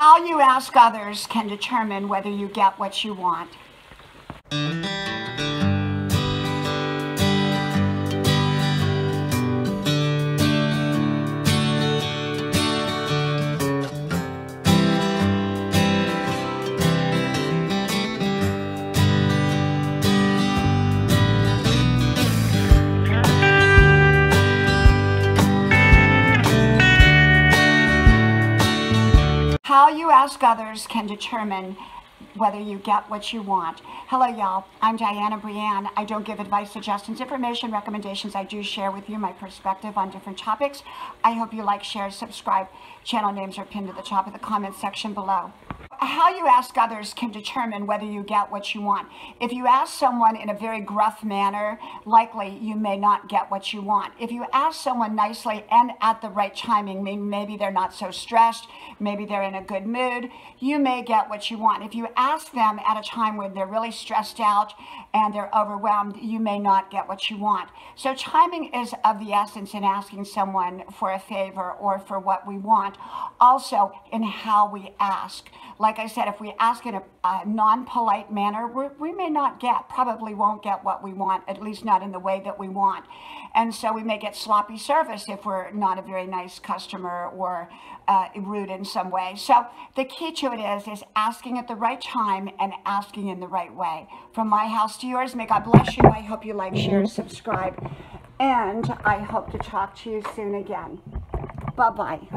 How you ask others can determine whether you get what you want. How you ask others can determine whether you get what you want. Hello, y'all. I'm Dianna Brianne. I don't give advice, suggestions, information, recommendations. I do share with you my perspective on different topics. I hope you like, share, subscribe. Channel names are pinned to the top of the comment section below how you ask others can determine whether you get what you want. If you ask someone in a very gruff manner, likely you may not get what you want. If you ask someone nicely and at the right timing, maybe they're not so stressed, maybe they're in a good mood, you may get what you want. If you ask them at a time when they're really stressed out and they're overwhelmed, you may not get what you want. So timing is of the essence in asking someone for a favor or for what we want. Also in how we ask. Like I said, if we ask in a, a non-polite manner, we may not get, probably won't get what we want, at least not in the way that we want. And so we may get sloppy service if we're not a very nice customer or uh, rude in some way. So the key to it is, is asking at the right time and asking in the right way. From my house to yours, may God bless you. I hope you like, share, subscribe. And I hope to talk to you soon again. Bye-bye.